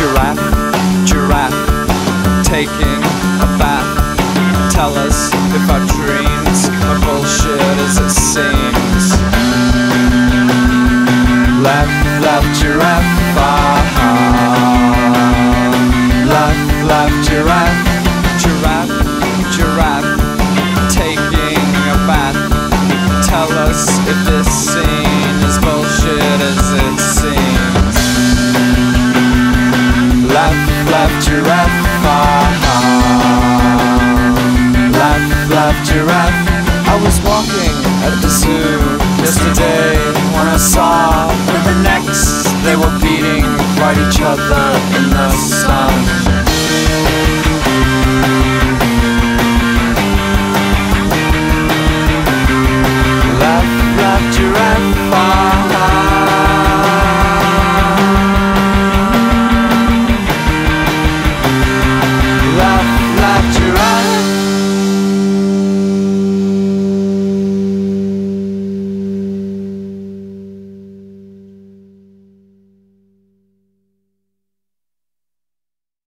Giraffe, giraffe, taking a bath. Tell us if our dreams are bullshit as it seems. Left, left, giraffe, ah. laugh, giraffe, ha laugh, giraffe. I was walking at the zoo yesterday when I saw in the necks they were beating right each other in the sun. Laugh, laugh, giraffe.